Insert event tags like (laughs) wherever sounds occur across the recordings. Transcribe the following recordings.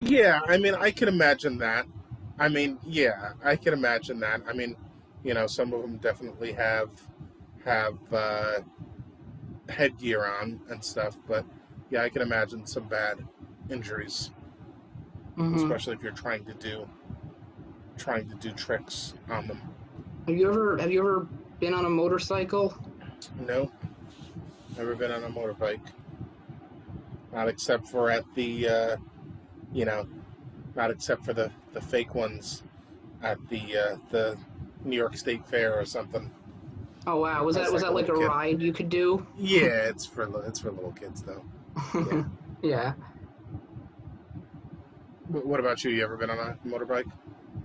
Yeah, I mean, I can imagine that. I mean, yeah, I can imagine that. I mean, you know, some of them definitely have have uh, headgear on and stuff, but yeah, I can imagine some bad injuries, hmm especially if you're trying to do trying to do tricks on them. Have you ever have you ever been on a motorcycle? No, never been on a motorbike, not except for at the, uh, you know, not except for the the fake ones at the uh, the New York State Fair or something. Oh wow, was that was like that a like a kid. ride you could do? Yeah, it's for it's for little kids though. (laughs) Yeah. yeah, Wh- What about you? You ever been on a motorbike?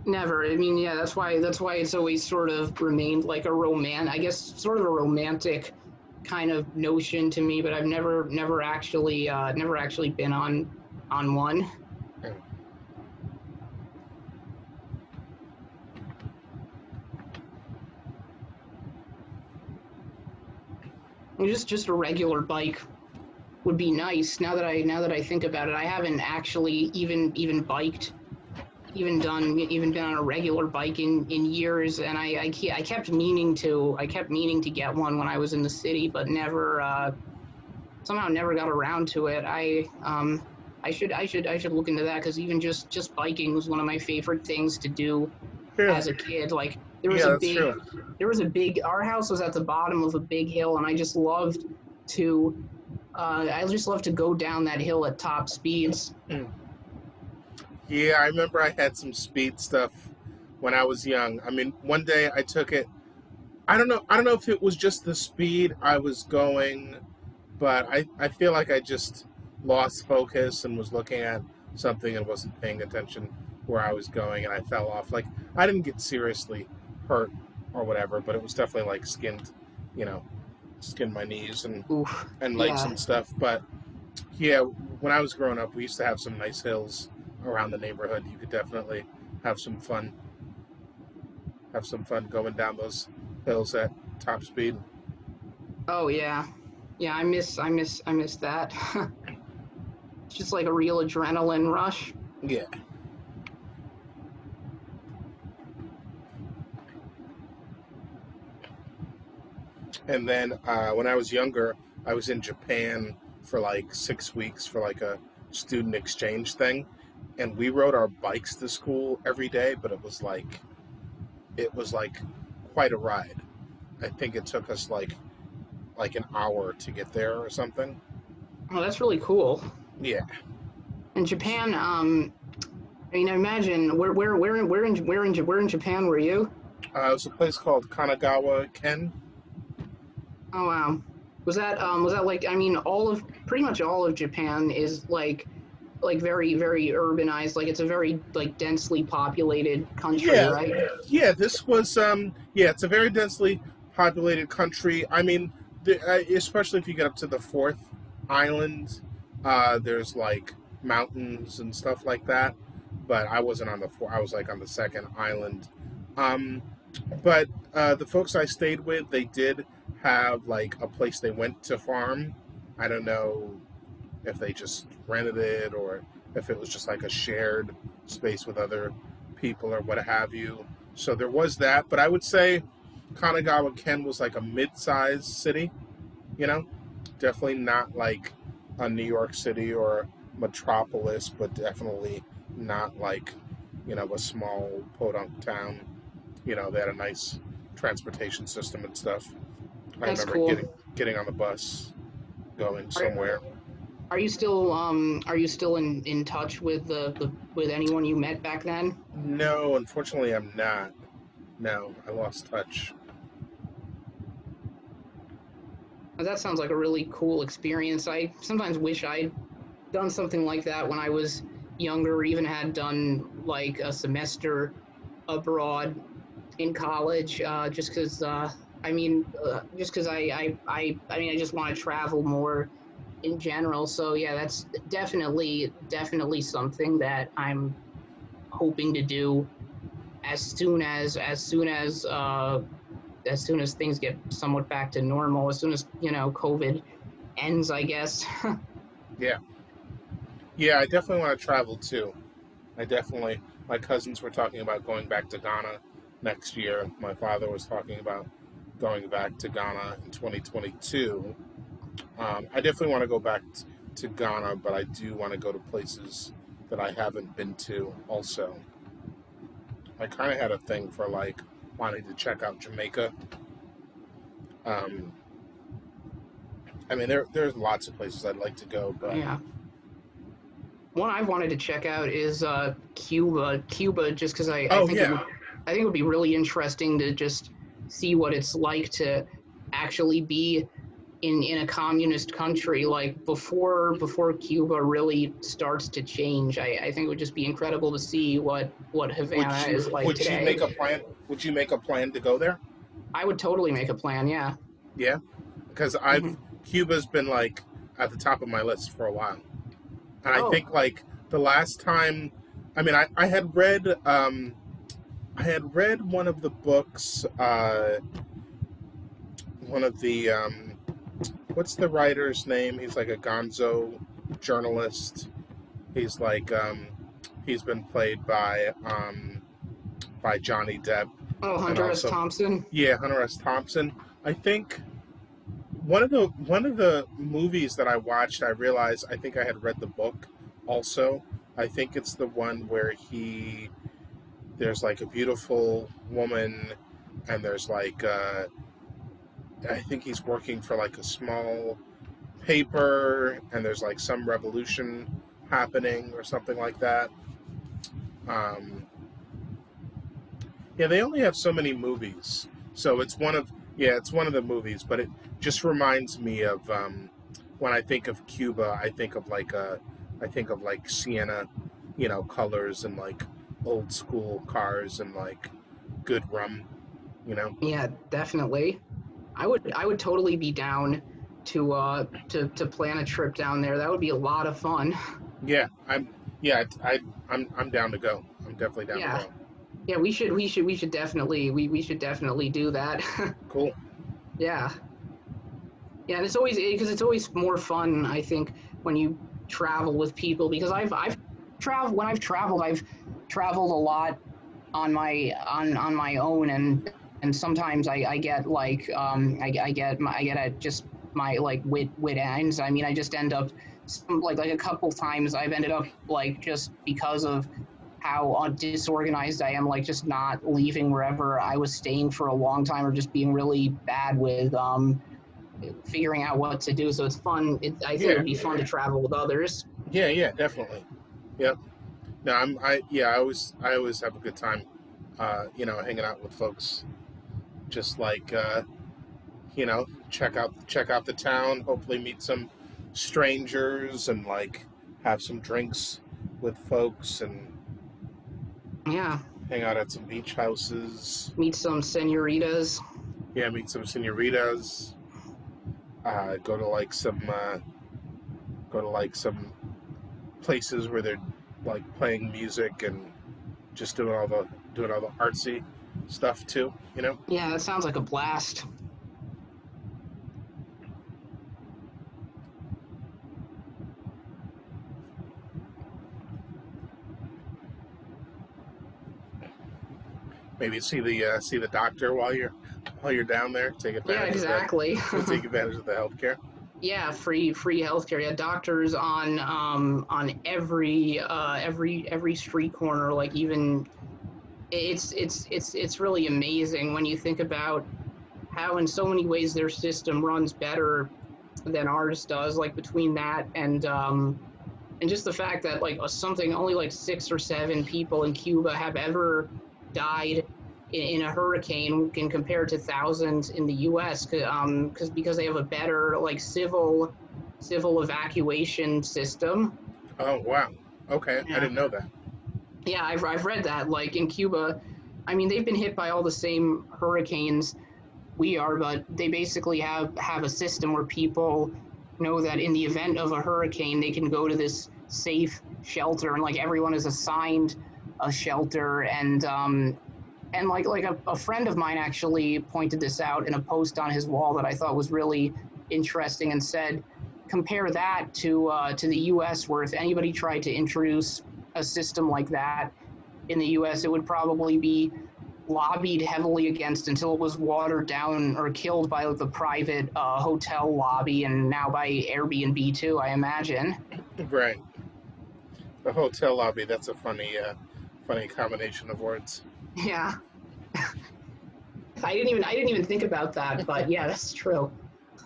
never. I mean, yeah, that's why that's why it's always sort of remained like a roman. I guess sort of a romantic kind of notion to me, but I've never never actually uh, never actually been on on one. Just just a regular bike would be nice. Now that I now that I think about it, I haven't actually even even biked, even done even been on a regular bike in, in years. And I I, I kept meaning to I kept meaning to get one when I was in the city, but never uh, somehow never got around to it. I um I should I should I should look into that because even just just biking was one of my favorite things to do Yeah, as a kid. Like there was yeah, a big true. there was a big our house was at the bottom of a big hill and i just loved to uh, i just loved to go down that hill at top speeds Yeah, I remember I had some speed stuff when I was young. I mean, one day I took it. I don't know. I don't know if it was just the speed I was going, but I I feel like I just lost focus and was looking at something and wasn't paying attention where I was going, and I fell off. Like I didn't get seriously hurt or whatever, but it was definitely like skinned, you know, skinned my knees and Oof. and legs Yeah. and stuff. But yeah, when I was growing up, we used to have some nice hills around the neighborhood. You could definitely have some fun, have some fun going down those hills at top speed. oh yeah yeah i miss i miss i miss that (laughs) it's just like a real adrenaline rush Yeah. And then uh, when I was younger, I was in Japan for like six weeks for like a student exchange thing, and we rode our bikes to school every day. But it was like, it was like quite a ride. I think it took us like like an hour to get there or something. oh that's really cool Yeah. in japan um i mean i imagine where where where in where in where in, where in japan were you Uh, it was a place called Kanagawa Ken. Oh wow. Was that um was that like I mean all of pretty much all of Japan is like like very very urbanized like it's a very like densely populated country Yeah. right Yeah, this was um yeah, it's a very densely populated country. I mean, the, uh, especially if you get up to the fourth island, uh, there's like mountains and stuff like that. But I wasn't on the four. I was like on the second island. Um, but uh, the folks I stayed with, they did have like a place they went to farm. I don't know if they just rented it or if it was just like a shared space with other people or what have you. So there was that, but I would say Kanagawa Ken was like a mid-sized city, you know, definitely not like a New York City or metropolis, but definitely not like you know a small podunk town. You know, they had a nice transportation system and stuff. I That's remember cool. getting getting on the bus, going somewhere. are you still um are you still in in touch with the, the with anyone you met back then No, unfortunately, I'm not. No, I lost touch. That sounds like a really cool experience I sometimes wish I'd done something like that when I was younger or even had done like a semester abroad in college uh, just because uh, I mean uh, just because I, I, I I mean I just want to travel more in general so yeah that's definitely definitely something that I'm hoping to do as soon as as soon as uh, as soon as things get somewhat back to normal as soon as you know COVID ends I guess (laughs) Yeah, yeah, I definitely want to travel too. I definitely. My cousins were talking about going back to Ghana next year. My father was talking about going back to Ghana in 2022. Um, I definitely want to go back t- to Ghana, but I do want to go to places that I haven't been to also. I kind of had a thing for like wanting to check out Jamaica. Um, I mean, there there's lots of places I'd like to go, but Yeah. One I've wanted to check out is uh, Cuba. Cuba, just because I, I Oh, think yeah. it would, I think it would be really interesting to just see what it's like to actually be in in a communist country like before before Cuba really starts to change. I, I think it would just be incredible to see what what would Havana you, is like would today. you make a plan? Would you make a plan to go there? I would totally make a plan. Yeah. Yeah, because I've Mhm. Cuba's been like at the top of my list for a while, and I Oh. think like the last time, I mean, I, I had read um, I had read one of the books, uh, one of the um, what's the writer's name? He's like a Gonzo journalist. He's like um, he's been played by um, by Johnny Depp. Oh, Hunter S. Thompson. Yeah, Hunter S. Thompson. I think one of the one of the movies that I watched, I realized I think I had read the book also. I think it's the one where he there's like a beautiful woman and there's like uh I think he's working for like a small paper and there's like some revolution happening or something like that. Um yeah, they only have so many movies. So it's one of yeah, it's one of the movies, but it just reminds me of um, when I think of Cuba, I think of like a I think of like Sienna, you know, colors and like old school cars and like good rum, you know. Yeah, definitely. I would I would totally be down to uh to to plan a trip down there. That would be a lot of fun. Yeah, I'm yeah, I I'm I'm down to go. I'm definitely down Yeah. to go. Yeah, we should we should we should definitely we, we should definitely do that. (laughs) Cool. yeah. Yeah, and it's always because it's always more fun, I think, when you travel with people because I've I've traveled when I've traveled I've traveled a lot on my on on my own and and sometimes I, I get like um I, I get my I get at just my like wit wit ends. I mean I just end up some, like like a couple times I've ended up like just because of how disorganized I am, like just not leaving wherever I was staying for a long time, or just being really bad with um, figuring out what to do. So it's fun. It, I think it'd be fun to travel with others. Yeah, yeah, definitely. Yep. No, I'm I yeah, I always I always have a good time uh, you know, hanging out with folks. Just like uh you know, check out check out the town, hopefully meet some strangers and like have some drinks with folks and Yeah, hang out at some beach houses. meet some senoritas. Yeah, meet some senoritas. Uh, go to like some uh, go to like some places where they're like playing music and just doing all the doing all the artsy stuff too. You know. Yeah, that sounds like a blast. Maybe see the uh, see the doctor while you're while you're down there. Take Yeah, advantage. exactly. Of the, take (laughs) advantage of the healthcare. Yeah, free free healthcare. Yeah, doctors on um on every uh every every street corner. Like even it's it's it's it's really amazing when you think about how in so many ways their system runs better than ours does. Like between that and um and just the fact that like something only like six or seven people in Cuba have ever died in, in a hurricane can compare to thousands in the U.S. Um, cause, because they have a better like civil civil evacuation system. Oh wow. Okay, Yeah. I didn't know that. Yeah, I've, I've read that. Like in Cuba, I mean, they've been hit by all the same hurricanes we are, but they basically have, have a system where people know that in the event of a hurricane, they can go to this safe shelter, and like everyone is assigned a shelter. And um, and like like a, a friend of mine actually pointed this out in a post on his wall that I thought was really interesting, and said, compare that to uh, to the U.S., where if anybody tried to introduce a system like that in the U.S., it would probably be lobbied heavily against until it was watered down or killed by the private uh, hotel lobby and now by Airbnb too, I imagine. Right. The hotel lobby. That's a funny, uh, funny combination of words. Yeah. (laughs) I didn't even I didn't even think about that, but yeah, that's true.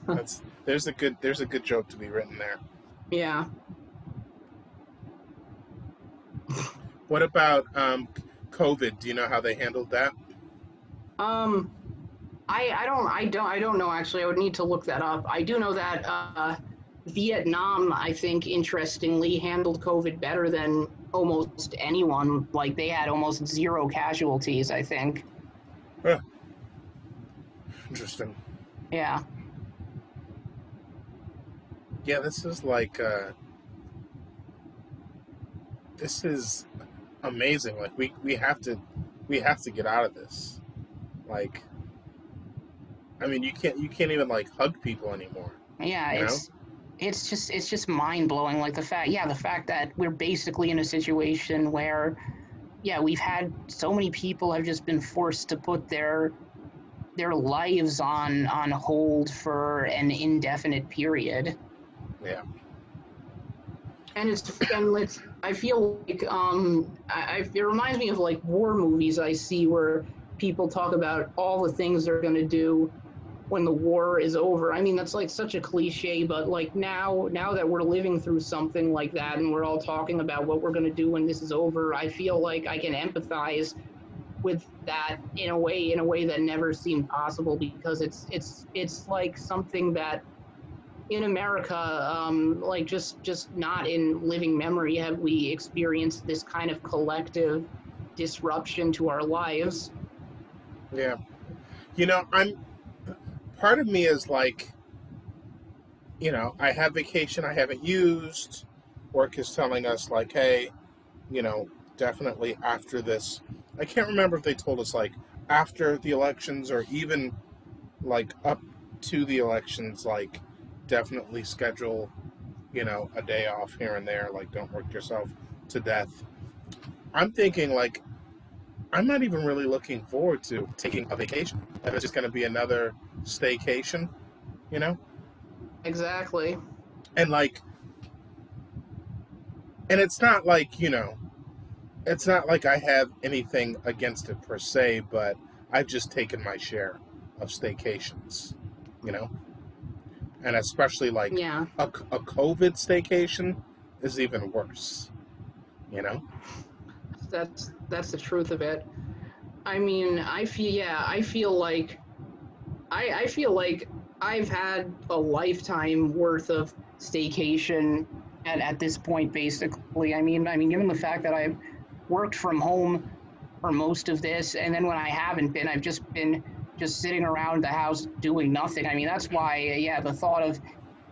That's there's a good there's a good joke to be written there. Yeah. What about um, COVID? Do you know how they handled that? Um, I I don't I don't I don't know actually. I would need to look that up. I do know that uh, Vietnam, I think, interestingly handled COVID better than almost anyone. Like they had almost zero casualties. I think. Huh. Interesting. Yeah. Yeah, this is like uh, this is amazing. Like we we have to we have to get out of this. Like I mean, you can't you can't even like hug people anymore. Yeah, You know? It's just it's just mind blowing. Like the fact, yeah, the fact that we're basically in a situation where, yeah, we've had so many people have just been forced to put their their lives on on hold for an indefinite period. Yeah. And it's and it's I feel like um I, I it reminds me of like war movies I see where people talk about all the things they're gonna do when the war is over. I mean that's like such a cliche, but like now now that we're living through something like that and we're all talking about what we're gonna do when this is over, I feel like I can empathize with that in a way in a way that never seemed possible because it's it's it's like something that in America, um, like just just not in living memory have we experienced this kind of collective disruption to our lives. Yeah. You know, I'm part of me is like you know, I have vacation I haven't used. Work is telling us like, hey, you know, definitely after this. I can't remember if they told us like after the elections or even like up to the elections like definitely schedule, you know, a day off here and there like don't work yourself to death. I'm thinking like I'm not even really looking forward to taking a vacation. If it's just going to be another staycation, you know? Exactly. And like, and it's not like, you know, it's not like I have anything against it per se, but I've just taken my share of staycations, you know? And especially like Yeah. a, a COVID staycation is even worse, you know? That's that's the truth of it. I mean, I feel yeah, I feel like I I feel like I've had a lifetime worth of staycation at, at this point basically. I mean I mean given the fact that I've worked from home for most of this and then when I haven't been I've just been just sitting around the house doing nothing. I mean that's why yeah, the thought of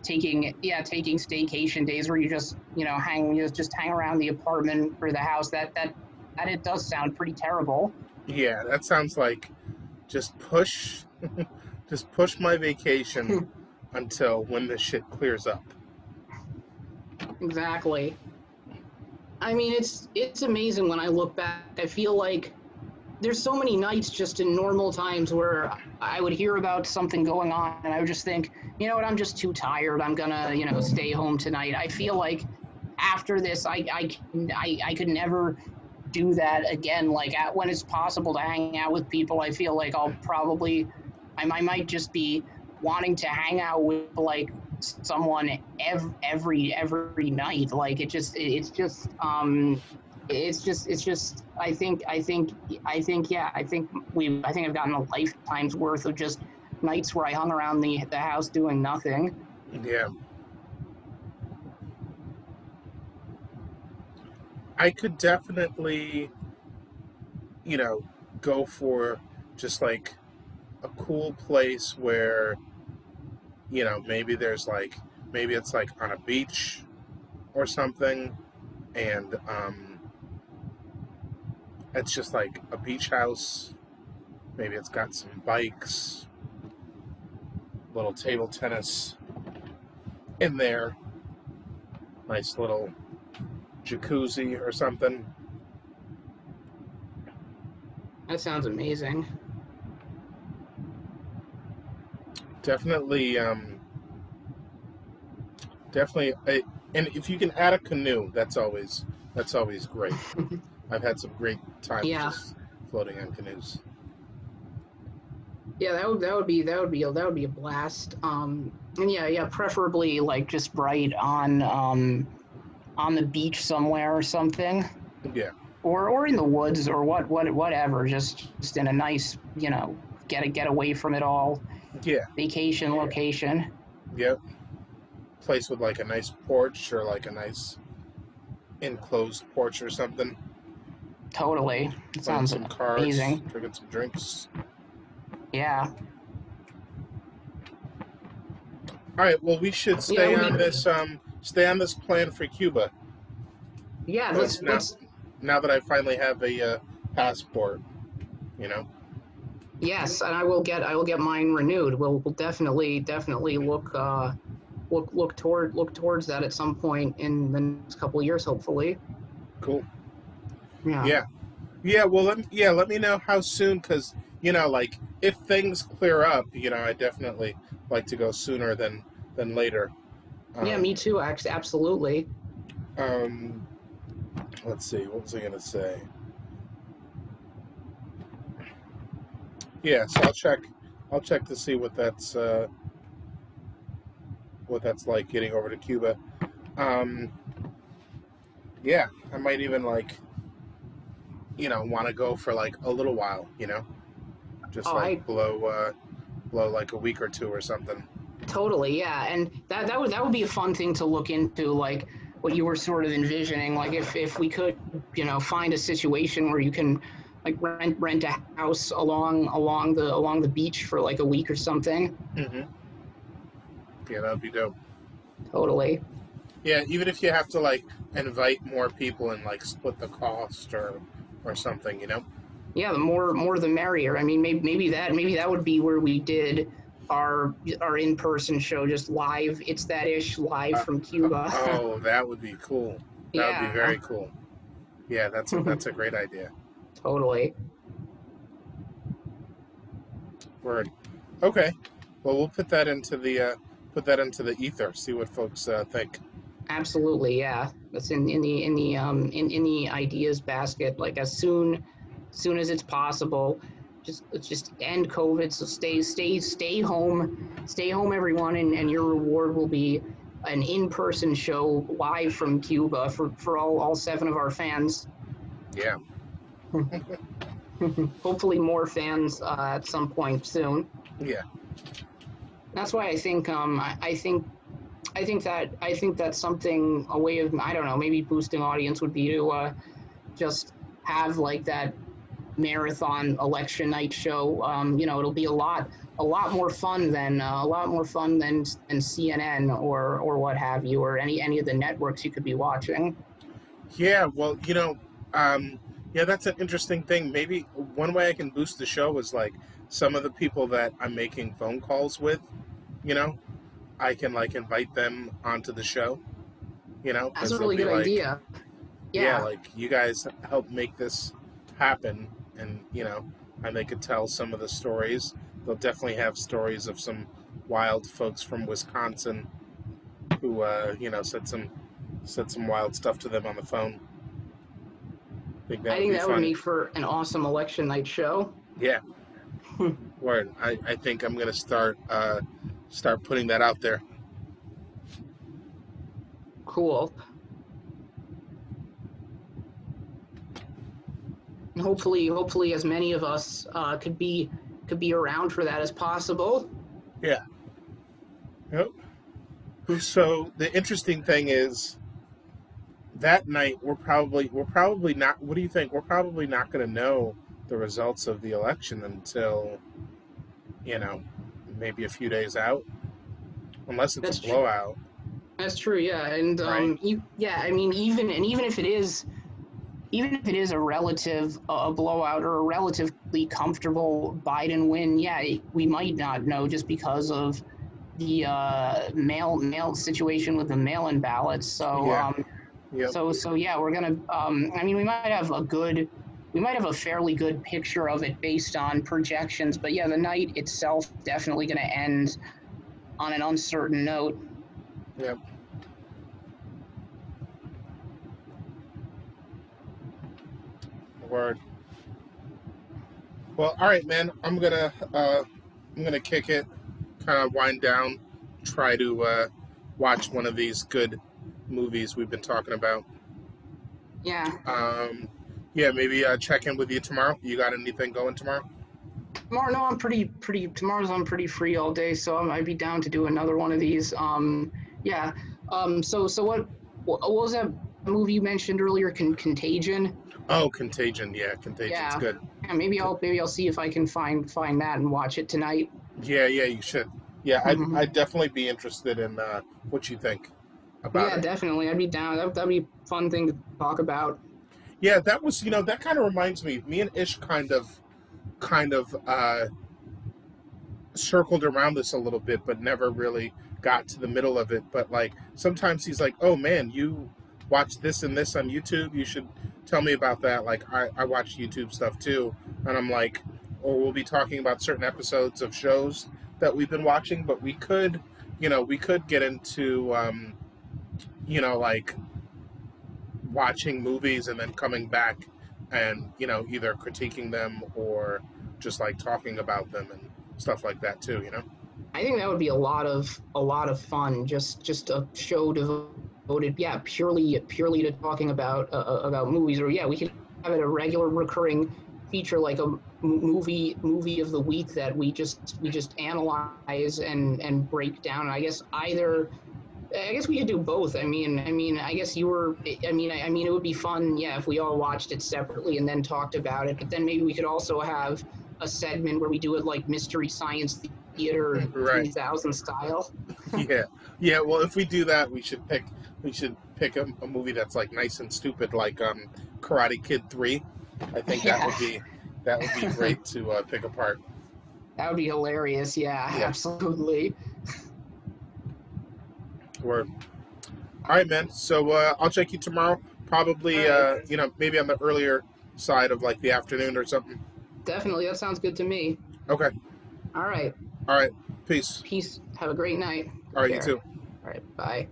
taking yeah taking staycation days where you just you know hang you just hang around the apartment or the house that that that it does sound pretty terrible. Yeah, that sounds like just push, (laughs) just push my vacation (laughs) until when this shit clears up. exactly. I mean it's it's amazing when i look back. I feel like there's so many nights just in normal times where i would hear about something going on and i would just think you know what i'm just too tired. I'm gonna you know stay home tonight. I feel like after this i i can- i, I could never do that again like at, when it's possible to hang out with people i feel like i'll probably I, I might just be wanting to hang out with like someone every every every night like it just it's just um it's just it's just i think i think i think yeah i think we i think i've gotten a lifetime's worth of just nights where i hung around the the house doing nothing Yeah. I could definitely, you know, go for just like a cool place where, you know, maybe there's like, maybe it's like on a beach or something, and um, it's just like a beach house. Maybe it's got some bikes, little table tennis in there. Nice little jacuzzi or something. That sounds amazing. Definitely, um, definitely. And if you can add a canoe, that's always that's always great. (laughs) I've had some great times Yeah. just floating on canoes. Yeah, that would that would be that would be that would be a blast. Um, and yeah, yeah, preferably like just right on um, on the beach somewhere or something, Yeah, or or in the woods or what what whatever. Just just in a nice you know get a get away from it all yeah, vacation location. yep. Place with like a nice porch or like a nice enclosed porch or something. Totally, it sounds some cards, amazing. drinking some drinks. Yeah, All right. Well, we should stay Yeah, we- on this. Um, stay on this plan for Cuba. yeah. Let's not- let's Now that I finally have a uh, passport, you know. Yes, and I will get I will get mine renewed. We'll we'll definitely definitely look uh look look toward look towards that at some point in the next couple of years, hopefully. Cool. Yeah. Yeah. Yeah. Well, let me, yeah. Let me know how soon, because you know, like if things clear up, you know, I definitely like to go sooner than than later. Um, Yeah, me too. Actually, absolutely. Um, let's see. What was I gonna say? Yeah. So I'll check. I'll check to see what that's uh, what that's like getting over to Cuba. Um, yeah, I might even like, you know, want to go for like a little while. You know, just Oh, like I- blow uh, blow like a week or two or something. Totally. Yeah, and that that would that would be a fun thing to look into, like what you were sort of envisioning. Like if if we could, you know, find a situation where you can like rent rent a house along along the along the beach for like a week or something. hmm Yeah, that would be dope. Totally. Yeah, even if you have to like invite more people and like split the cost or or something, you know. Yeah, the more more the merrier. I mean, maybe maybe that maybe that would be where we did our our in person show, just live. It's that ish live from Cuba. (laughs) Oh, that would be cool. That would be very cool. Yeah, that's a, (laughs) that's a great idea. totally. Word. Okay. Well, we'll put that into the uh, put that into the ether. See what folks uh, think. Absolutely, yeah. That's in, in the in the um in, in the ideas basket. Like as soon soon as it's possible, just let's just end COVID. So stay stay stay home, stay home, everyone, and, and your reward will be an in person show live from Cuba for, for all, all seven of our fans. Yeah. (laughs) Hopefully more fans uh, at some point soon. Yeah. That's why I think um I, I think I think that I think that's something a way of I don't know maybe boosting audience would be to uh, just have like that marathon election night show. Um, you know, it'll be a lot a lot more fun than uh, a lot more fun than than CNN or or what have you or any any of the networks you could be watching. Yeah. Well, you know, um, yeah, that's an interesting thing. Maybe one way I can boost the show is like some of the people that I'm making phone calls with. You know, I can like invite them onto the show. You know, That's a really good like, idea. yeah, Yeah, like you guys help make this happen and you know and they could tell some of the stories. They'll definitely have stories of some wild folks from wisconsin who uh you know said some said some wild stuff to them on the phone. I think that I would think be that would make for an awesome election night show. yeah. (laughs) Word. I, I think i'm gonna start uh start putting that out there. Cool. And hopefully, hopefully, as many of us uh, could be could be around for that as possible. Yeah. Yep. So the interesting thing is that night we're probably we're probably not what do you think? We're probably not gonna know the results of the election until you know, maybe a few days out. Unless it's That's a true. blowout. That's true, yeah, and um, Right. you, yeah, I mean, even and even if it is, even if it is a relative uh, blowout or a relatively comfortable Biden win, yeah, we might not know just because of the uh, mail mail situation with the mail-in ballots. So, Yeah. um, Yep. So so yeah, we're gonna. Um, I mean, we might have a good, we might have a fairly good picture of it based on projections. But yeah, the night itself definitely gonna end on an uncertain note. Yep. Word. Well, all right, man. I'm gonna uh, I'm gonna kick it, kind of wind down, try to uh, watch one of these good movies we've been talking about. Yeah. Um, yeah, maybe uh, check in with you tomorrow. You got anything going tomorrow? Tomorrow, no, I'm pretty pretty. Tomorrow's I'm pretty free all day, so I might be down to do another one of these. Um, yeah. Um, so so what what was that movie you mentioned earlier? Con- Contagion. Oh, Contagion. Yeah, Contagion's Yeah. good. Yeah, maybe I'll maybe I'll see if I can find find that and watch it tonight. Yeah, yeah, you should. Yeah, I'd, Mhm. I'd definitely be interested in uh, what you think about yeah, it. definitely. I'd be down. That, that'd be a fun thing to talk about. Yeah, that was you know that kind of reminds me. Me and Ish kind of, kind of uh, circled around this a little bit, but never really got to the middle of it. But like sometimes he's like, "Oh man, you watch this and this on YouTube. You should tell me about that." Like I, I watch YouTube stuff too, and I'm like, or we'll be talking about certain episodes of shows that we've been watching, but we could, you know, we could get into, um, you know, like watching movies and then coming back and you know either critiquing them or just like talking about them and stuff like that too you know I think that would be a lot of a lot of fun. Just just a show devoted, yeah, purely purely to talking about uh, uh, about movies. Or yeah, we could have it a regular recurring feature like a movie movie of the week that we just we just analyze and and break down. And I guess either. I guess we could do both. I mean, I mean, I guess you were. I mean, I, I mean, it would be fun, yeah, if we all watched it separately and then talked about it. But then maybe we could also have a segment where we do it like Mystery Science Theater Right. 3000 style. yeah yeah well if we do that we should pick we should pick a, a movie that's like nice and stupid like um karate kid 3 i think that would be that would be (laughs) great to uh, pick apart That would be hilarious. Yeah, Yeah. absolutely. Word. all right man so uh, i'll check you tomorrow probably All uh, you know maybe on the earlier side of like the afternoon or something Definitely. That sounds good to me. okay All right. all right peace Peace. Have a great night. all right you too All right. Bye.